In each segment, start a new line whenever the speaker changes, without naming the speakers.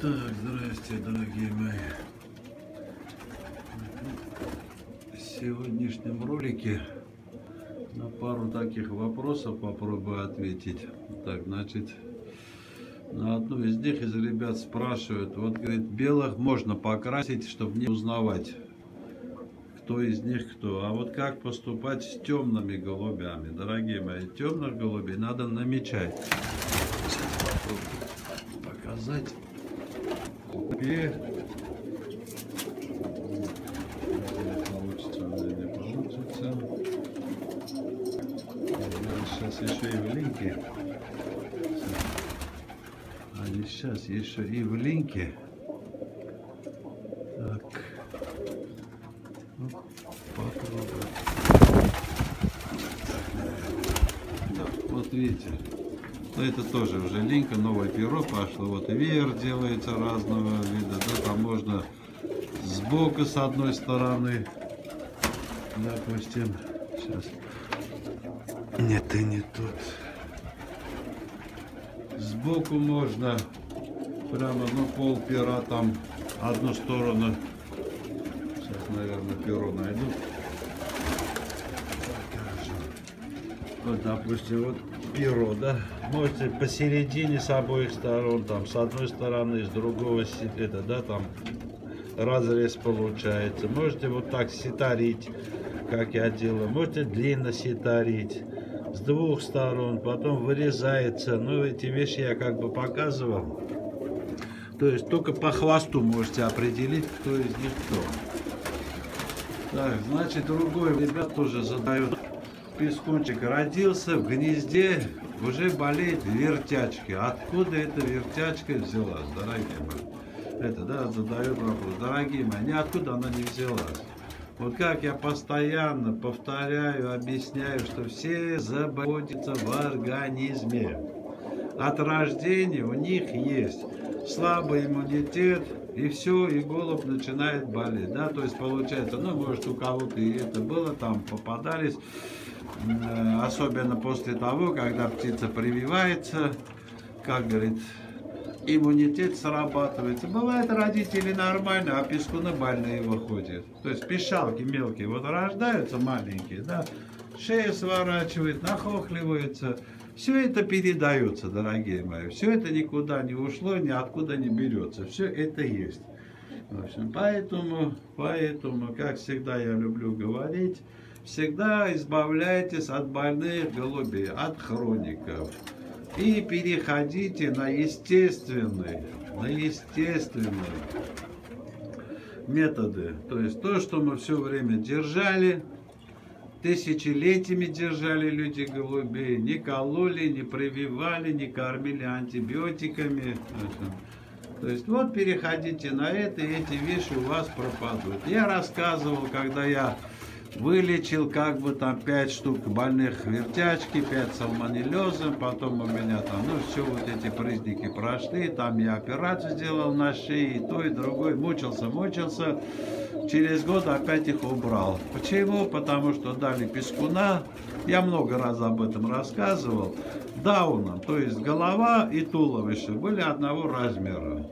Так, здрасте, дорогие мои. В сегодняшнем ролике на пару таких вопросов попробую ответить. Так, значит, на одну из них из ребят спрашивают, вот, говорит, белых можно покрасить, чтобы не узнавать, кто из них кто. А вот как поступать с темными голубями? Дорогие мои, темных голубей надо намечать. Сейчас попробую показать. Купе. Получится, не получится. Сейчас еще и в линке. Они сейчас еще и в линке. Так. Ну, попробуем. Да, вот видите. Но это тоже уже линка, новое перо пошло. Вот и веер делается разного вида. Да, там можно сбоку с одной стороны. Допустим. Сейчас. Нет, и не тут. Сбоку можно прямо, ну, пол пера там одну сторону. Сейчас, наверное, перо найду. Вот, допустим, вот перо, да? Можете посередине с обоих сторон, там, с одной стороны, с другого, это, да, там, разрез получается. Можете вот так ситарить, как я делаю. Можете длинно ситарить с двух сторон, потом вырезается. Ну, эти вещи я как бы показывал. То есть только по хвосту можете определить, кто из них кто. Так, значит, другой ребят тоже задают. Пескунчик родился в гнезде, уже болеет вертячки. Откуда эта вертячка взялась, дорогие мои? Это, да, задают вопрос. Дорогие мои, ниоткуда она не взялась. Вот как я постоянно повторяю, объясняю, что все заботятся в организме. От рождения у них есть слабый иммунитет, и все, и голубь начинает болеть, да, то есть получается, ну, может, у кого-то и это было, там попадались, особенно после того, когда птица прививается, как говорит, иммунитет срабатывается. Бывает, родители нормально, а пескуны больные выходят. То есть пищалки мелкие вот рождаются маленькие, да, шея сворачивает, нахохливается. Все это передается, дорогие мои. Все это никуда не ушло, ниоткуда не берется. Все это есть. В общем, поэтому, поэтому, как всегда я люблю говорить, всегда избавляйтесь от больных голубей, от хроников. И переходите на естественные, на естественные методы. То есть то, что мы все время держали, тысячелетиями держали люди голубей, не кололи, не прививали, не кормили антибиотиками. То есть вот переходите на это, и эти вещи у вас пропадут. Я рассказывал, когда я вылечил как бы там 5 штук больных вертячки, 5 салмонеллезом, потом у меня там, ну все вот эти признаки прошли, там я операцию сделал на шее, и то, и другой, мучился, мучился, через год опять их убрал. Почему? Потому что дали пескуна, я много раз об этом рассказывал, дауном, то есть голова и туловище были одного размера.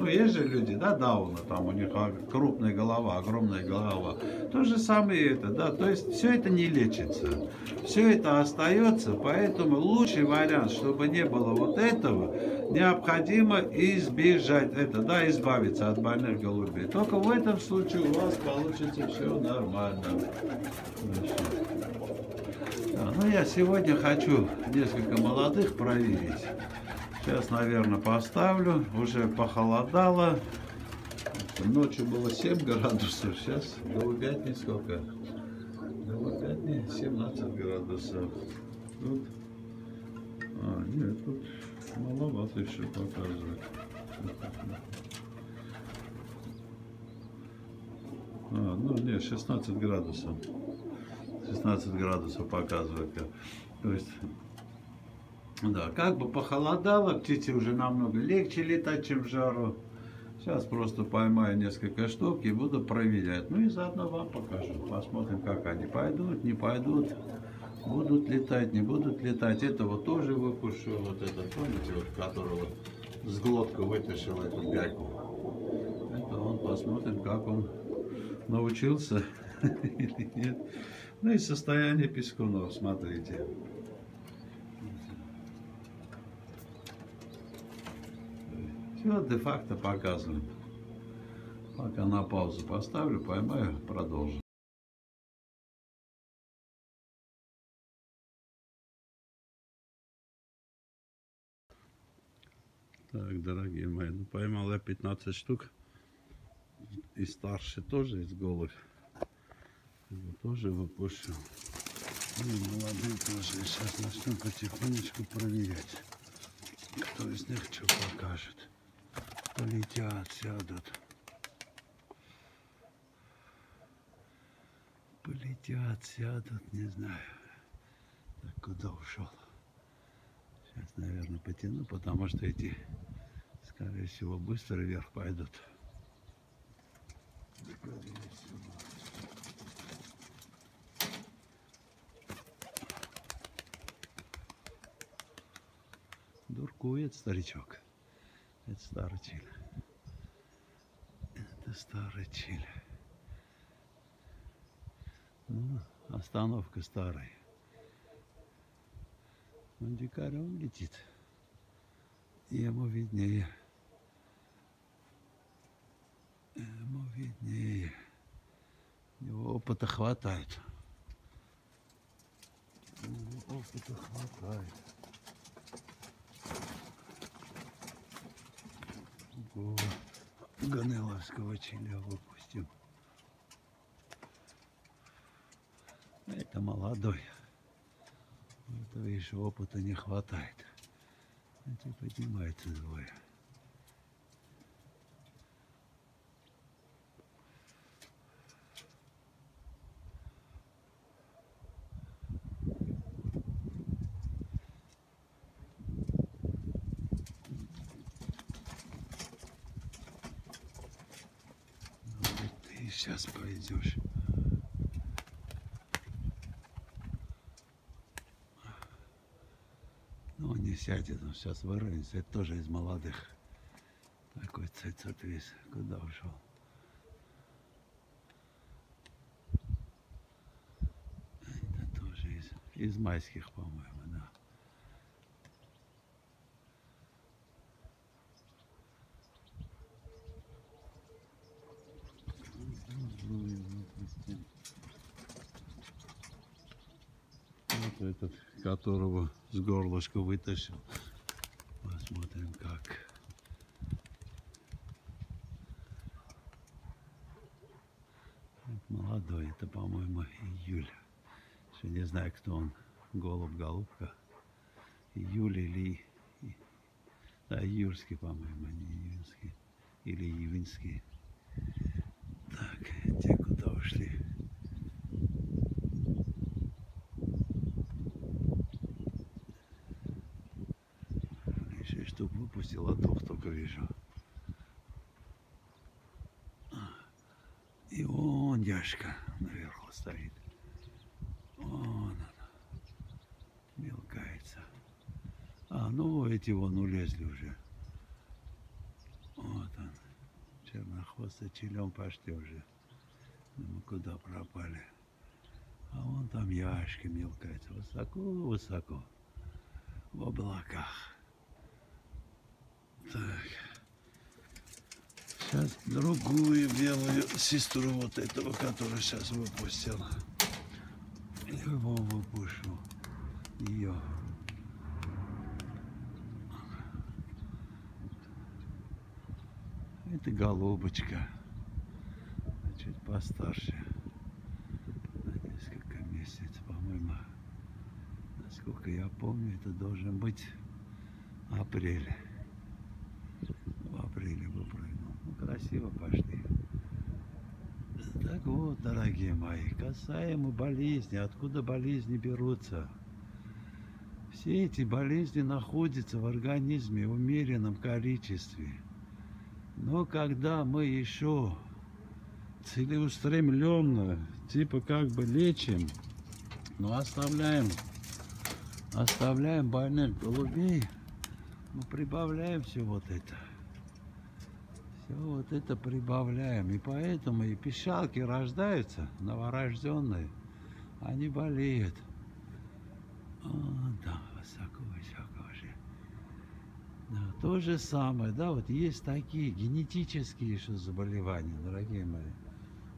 Ну, есть же люди, да, Дауна, там у них крупная голова, огромная голова. То же самое это, да, то есть все это не лечится. Все это остается, поэтому лучший вариант, чтобы не было вот этого, необходимо избежать это, да, избавиться от больных голубей. Только в этом случае у вас получится все нормально. Да, ну, я сегодня хочу несколько молодых проверить. Сейчас, наверное, поставлю. Уже похолодало. Ночью было 7 градусов. Сейчас голубятни сколько? Голубятни 17 градусов. Тут... А, нет, тут маловато еще показывает. А, ну нет, 16 градусов. 16 градусов показывает. То есть да, как бы похолодало, птице уже намного легче летать, чем в жару. Сейчас просто поймаю несколько штук и буду проверять. Ну и заодно вам покажу. Посмотрим, как они пойдут, не пойдут. Будут летать, не будут летать. Этого тоже выпущу. Вот этот, помните, вот, который вот с глотку вытащил эту гайку. Это он, посмотрим, как он научился или нет. Ну и состояние пескунов, смотрите. Все де-факто показываем. Пока на паузу поставлю, поймаю, продолжим. Так, дорогие мои, ну поймал я 15 штук. И старше тоже из голых. Его тоже выпущу. Ну, и молодые тоже. Сейчас начнем потихонечку проверять. Кто из них что покажет. Полетят, сядут. Полетят, сядут, не знаю. Так, куда ушел? Сейчас, наверное, потяну, потому что эти, скорее всего, быстро вверх пойдут. Дуркует старичок. Это старый чиль. Это старый чиль. Ну, остановка старая. Он дикарь, он летит. Ему виднее. Ему виднее. Его опыта хватает. Его опыта хватает. Чиля выпустим. Это молодой. Это, видишь, опыта не хватает. Эти поднимаются двое. Ну, ты сейчас пойдешь. Ну, он не сядет, он сейчас выровняется. Это тоже из молодых. Такой цицет весь. Куда ушел? Это тоже из, из майских, по-моему, да. Вот этот, которого с горлышка вытащил. Посмотрим, как. Молодой, это, по-моему, июль. Еще не знаю, кто он. Голубь, голубка. Июль или... Да, июльский, по-моему, а не июньский. Или июньский. Так, те куда ушли? Шесть штук выпустил, а двух только вижу. И вон дяшка наверху стоит. Вон она. Мелкается. А, ну эти вон улезли уже. Вот он. Чернохвостый челем пошли уже. Думаю, куда пропали. А вон там яшки мелкаются. Высоко-высоко. В облаках. Так. Сейчас другую белую сестру вот этого, которую сейчас выпустил. Его выпущу. Ее. Это голубочка. Чуть постарше. На несколько месяцев, по-моему. Насколько я помню, это должен быть апрель. В апреле выпрыгнул. Ну, красиво пошли. Так вот, дорогие мои, касаемо болезни, откуда болезни берутся? Все эти болезни находятся в организме в умеренном количестве. Но когда мы еще целеустремленно, типа как бы лечим, но оставляем, оставляем больных голубей, Мы прибавляем все вот это. Все вот это прибавляем. И поэтому и пищалки рождаются, новорожденные. Они болеют. О, да, высоко, высоко же. Да, то же самое, да, вот есть такие генетические еще заболевания, дорогие мои.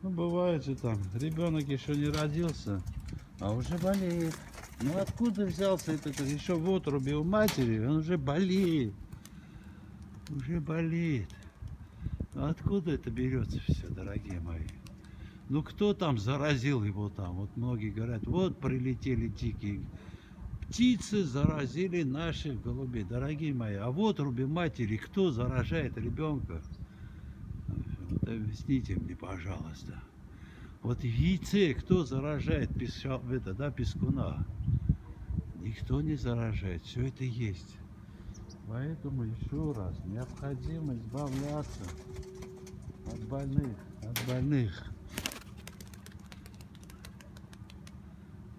Ну, бывает же там, ребенок еще не родился, а уже болеет. Ну, откуда взялся этот, еще в отрубе у матери, он уже болеет. Уже болеет. Откуда это берется все, дорогие мои? Ну, кто там заразил его там? Вот многие говорят, вот прилетели дикие птицы заразили наших голубей. Дорогие мои, а вот руби матери, кто заражает ребенка? Вот объясните мне, пожалуйста. Вот яйце кто заражает песка, это, да, пескуна? Никто не заражает, все это есть. Поэтому еще раз, необходимо избавляться от больных, от больных.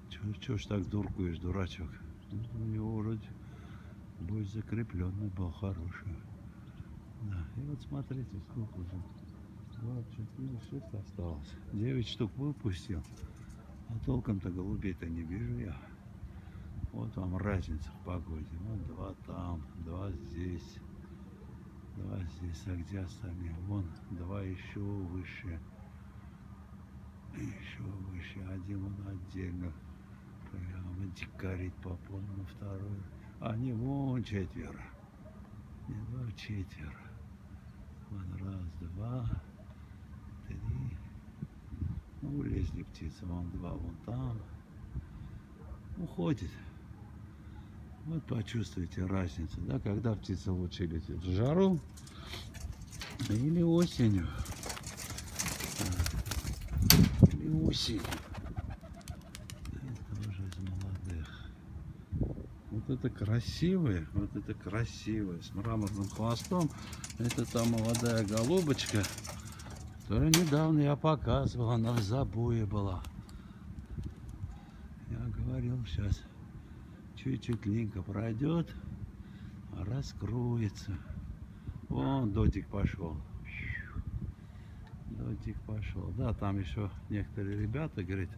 Чего, чего ж так дуркуешь, дурачок? У него вроде бой закрепленный был хороший. Да, и вот смотрите, сколько уже. 2, 4, 6 осталось. 9 штук выпустил. А толком-то голубей-то не вижу я. Вот вам разница в погоде. Вот два там, два здесь, два здесь. А где остальные? Вон два еще выше. Еще выше. Один он отдельно. Прямо дикарит по полному второй. А не вон четверо. Не два, четверо. Вот раз, два, три. Ну, улезли птицы. Вон два, вон там. Уходит. Вот почувствуйте разницу, да, когда птица лучше летит. В жару или осенью. Или осенью. Это уже из молодых. Вот это красивые, вот это красивые, с мраморным хвостом. Это та молодая голубочка, которую недавно я показывал, она в забое была. Я говорил сейчас чуть-чуть линка пройдет, раскроется. Вон дотик пошел. Дотик пошел. Да, там еще некоторые ребята, говорят,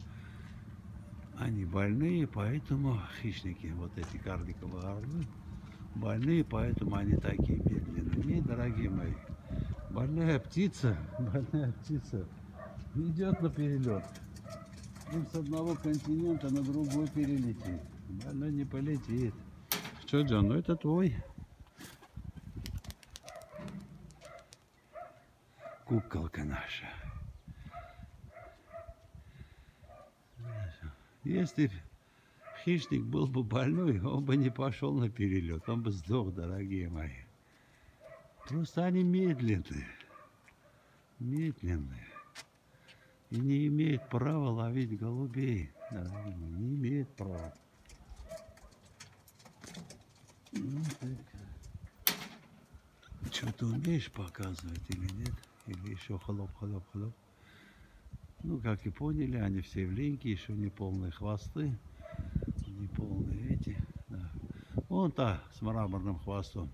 они больные, поэтому хищники, вот эти карликовые орлы, больные, поэтому они такие медленные. Не, дорогие мои, больная птица, больная птица идет на перелет. Им с одного континента на другой перелетит. Она не полетит. Что, Джон, ну это твой. Куколка наша. Если хищник был бы больной, он бы не пошел на перелет, он бы сдох, дорогие мои. Просто они медленные, медленные. И не имеют права ловить голубей, не имеют права. Ну, Что ты умеешь показывать или нет? Или еще хлоп, хлоп, хлоп? Ну, как и поняли, они все в линьке, еще не полные хвосты, не полные эти. Да. Вон та с мраморным хвостом.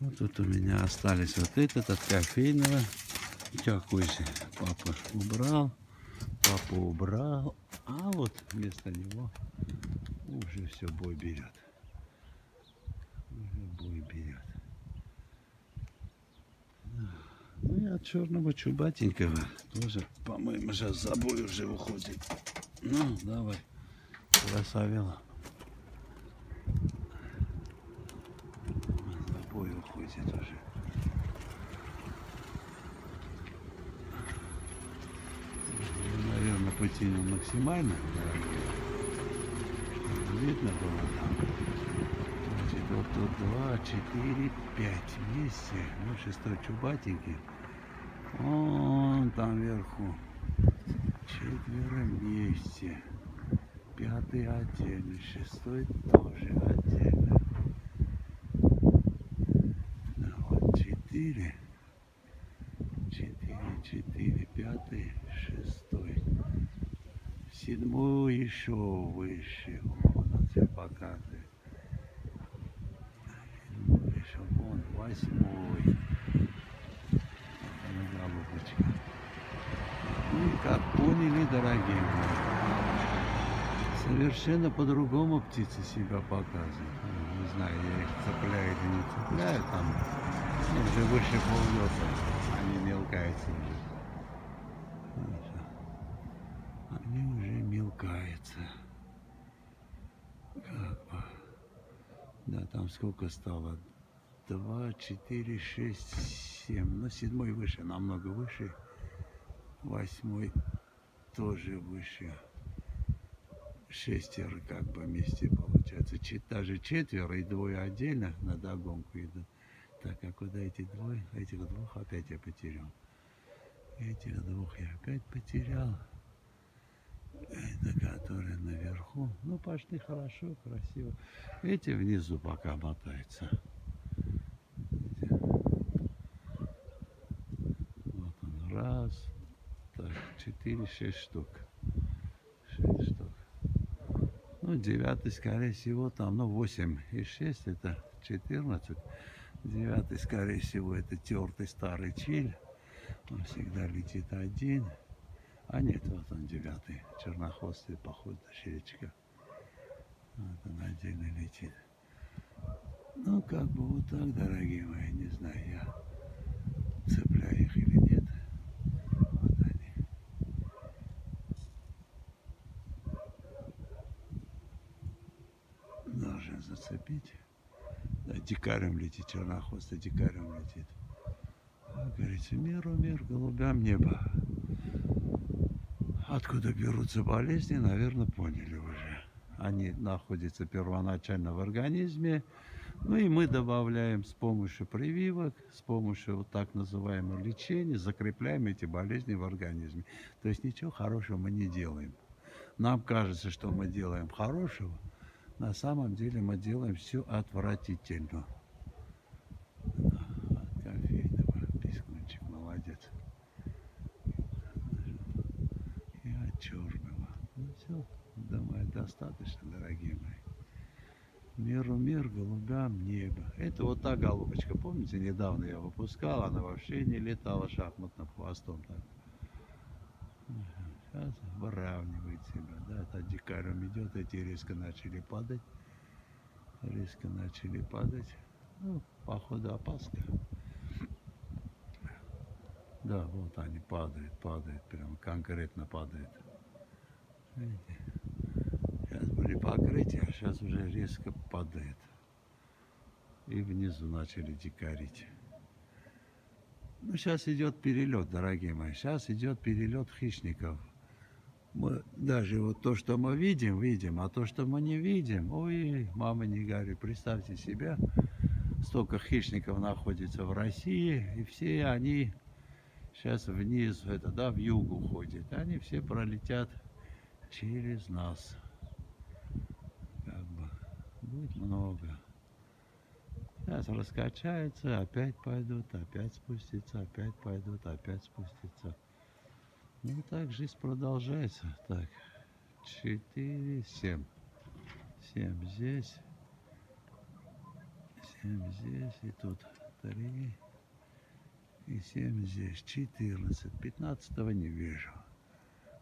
Вот тут у меня остались вот этот от кофейного. Же папа убрал. Папа убрал. А вот вместо него уже все бой берет. Уже бой берет. Ну и от черного чубатенького тоже, по-моему, сейчас за бой уже уходит. Ну, давай, красавила. За бой уходит уже. Потянул максимально. Видно было там. Значит, вот тут два, четыре, пять вместе. Ну, шестой чубатенький. Вон там вверху. Четверо вместе. Пятый отдельно. Шестой тоже отдельно. Да, вот четыре. Четыре, четыре, пятый, шестой. Седьмой еще выше.
Видите, показывает. Видишь, вон восьмой. Ну, голубочка. Ну и как поняли, дорогие мои, совершенно по-другому птицы себя показывают. Ну, Не знаю, я их цепляю или не цепляю, там ну, уже выше поллета, они мелкаются уже. Видишь, Они мелкаются. Как бы. Да, там сколько стало? Два, четыре, шесть, семь. Ну, седьмой выше, намного выше. Восьмой тоже выше. Шестеро как бы вместе получается. Чет- даже четверо и двое отдельно на догонку идут. Так, а куда эти двое? Этих двух опять я потерял. Этих двух я опять потерял. Это которые наверху. Ну, пошли хорошо, красиво. Эти внизу пока мотаются. Вот он. Раз, так, четыре, шесть штук. Шесть штук. Ну, девятый, скорее всего, там, ну, восемь и шесть, это четырнадцать. Девятый, скорее всего, это тертый старый чиль. Он всегда летит один. А нет, вот он девятый, чернохвостый, походу, щелечка. Вот он отдельно летит. Ну, как бы вот так, дорогие мои, не знаю, я цепляю их или нет. Вот они. Должен зацепить. Да, дикарем летит, чернохвостый дикарем летит. Как говорится, миру мир, голубям небо. Откуда берутся болезни, наверное, поняли уже. Они находятся первоначально в организме, ну и мы добавляем с помощью прививок, с помощью вот так называемого лечения, закрепляем эти болезни в организме. То есть ничего хорошего мы не делаем. Нам кажется, что мы делаем хорошего, на самом деле мы делаем все отвратительно. От кофейного пискунчик, молодец. И от черного. Ну все, думаю, достаточно, дорогие мои. Миру мир, голубям небо. Это вот та голубочка, помните, недавно я выпускал, она вообще не летала шахматным хвостом. Так. Сейчас выравнивает себя, да, это дикарем идет, эти резко начали падать. Резко начали падать. Ну, походу опаска. Да, вот они падают, падают, прям конкретно падают. Видите? Сейчас были покрытия, а сейчас уже резко падает. И внизу начали дикарить. Ну, сейчас идет перелет, дорогие мои. Сейчас идет перелет хищников. Мы даже вот то, что мы видим, видим, а то, что мы не видим, ой, мама не горюй, представьте себя, столько хищников находится в России, и все они сейчас вниз, это, да, в юг уходят. Они все пролетят через нас. Будет много. Сейчас раскачаются, опять пойдут, опять спустятся, опять пойдут, опять спустятся. Ну так жизнь продолжается. Так, четыре, семь. Семь здесь. Семь здесь и тут три. И семь здесь. Четырнадцать. Пятнадцатого не вижу.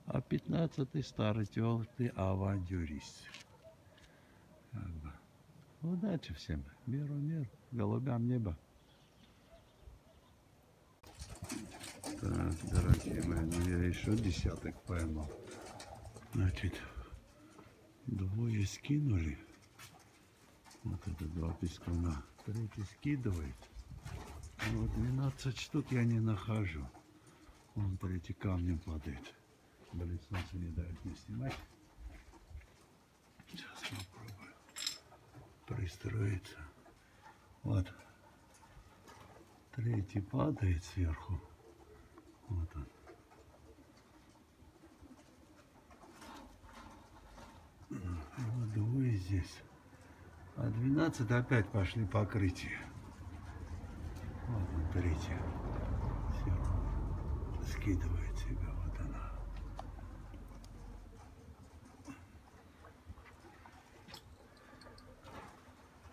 А пятнадцатый старый тёлтый авантюрист. Как бы. Удачи всем. Миру мир. Голубям небо. Так, дорогие мои, ну я еще десяток поймал. Значит, двое скинули. Вот это два пескуна. Третий скидывает. А вот 12 штук я не нахожу. Вон третий камнем падает. Блин, солнце не дает мне снимать. Сейчас попробую пристроиться. Вот. Третий падает сверху. Вот он. Вот двое здесь. А 12 опять пошли покрытие. Вот он, третья. Все. Скидывает себя. Вот она.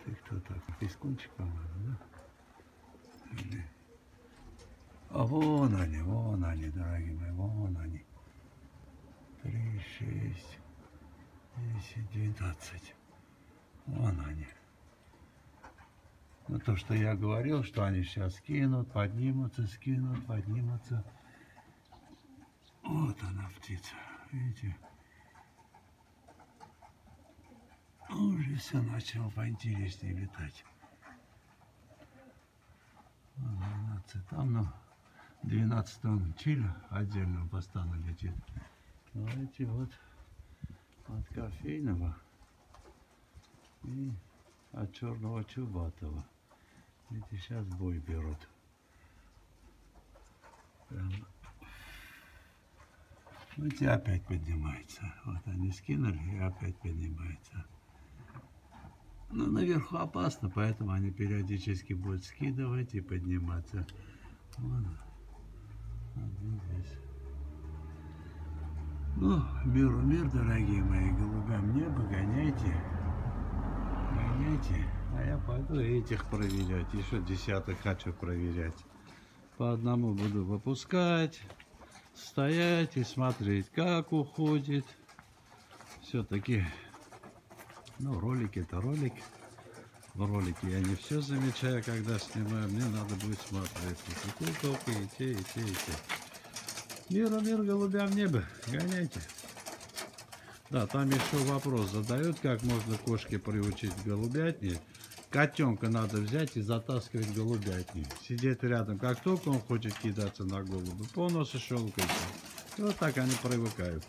Ты кто так? Пескунчик, да? А вон они, вон они, дорогие мои, вон они. Три, шесть, десять, двенадцать. Вон они. Ну, то, что я говорил, что они сейчас скинут, поднимутся, скинут, поднимутся. Вот она, птица. Видите? Уже все начало поинтереснее летать. Вот 12 там, ну, 12 он Чили отдельно по стану летит. Эти вот от кофейного и от черного чубатого. Эти сейчас бой берут. Прям. Ну, эти опять поднимаются. Вот они скинули и опять поднимаются. Но наверху опасно, поэтому они периодически будут скидывать и подниматься. Вон. Один здесь. Ну, миру мир, дорогие мои, голубям небо, гоняйте. Гоняйте. А я пойду этих проверять. Еще десяток хочу проверять. По одному буду выпускать, стоять и смотреть, как уходит. Все-таки, ну, ролик это ролик. В ролике я не все замечаю, когда снимаю. Мне надо будет смотреть и куколки, и те, и те, и те. Мира, мир, голубям небо. Гоняйте. Да, там еще вопрос задают, как можно кошке приучить к голубятне. Котенка надо взять и затаскивать голубятни. Сидеть рядом. Как только он хочет кидаться на голубя, по носу щелкайте. И вот так они привыкают.